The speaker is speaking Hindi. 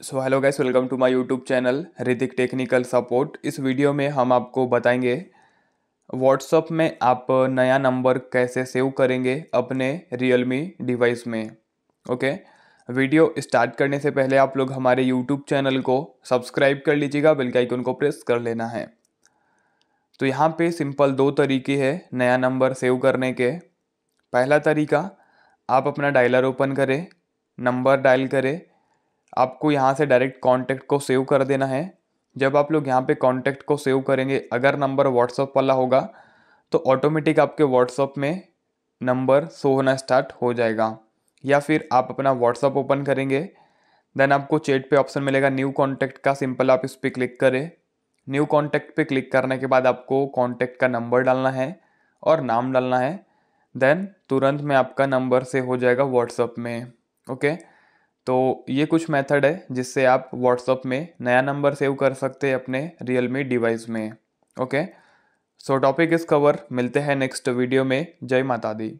So hello guys welcome to my YouTube channel Hrithik technical support इस वीडियो में हम आपको बताएँगे व्हाट्सअप में आप नया नंबर कैसे सेव करेंगे अपने रियलमी डिवाइस में ओके वीडियो स्टार्ट करने से पहले आप लोग हमारे यूट्यूब चैनल को सब्सक्राइब कर लीजिएगा बेल के आइकन को प्रेस कर लेना है। तो यहाँ पे सिंपल दो तरीके हैं नया नंबर सेव करने के। पहला तरीका, आप अपना डायलर ओपन करें नंबर डायल करें आपको यहाँ से डायरेक्ट कॉन्टैक्ट को सेव कर देना है। जब आप लोग यहाँ पे कॉन्टैक्ट को सेव करेंगे, अगर नंबर व्हाट्सअप वाला होगा तो ऑटोमेटिक आपके व्हाट्सअप में नंबर शो होना स्टार्ट हो जाएगा। या फिर आप अपना व्हाट्सअप ओपन करेंगे देन आपको चैट पे ऑप्शन मिलेगा न्यू कॉन्टैक्ट का सिंपल आप इस पर क्लिक करें। न्यू कॉन्टैक्ट पे क्लिक करने के बाद आपको कॉन्टैक्ट का नंबर डालना है और नाम डालना है। देन तुरंत में आपका नंबर से हो जाएगा व्हाट्सअप में ओके तो ये कुछ मेथड है जिससे आप व्हाट्सअप में नया नंबर सेव कर सकते हैं अपने रियलमी डिवाइस में। Okay so topic is cover मिलते हैं नेक्स्ट वीडियो में। जय माता दी।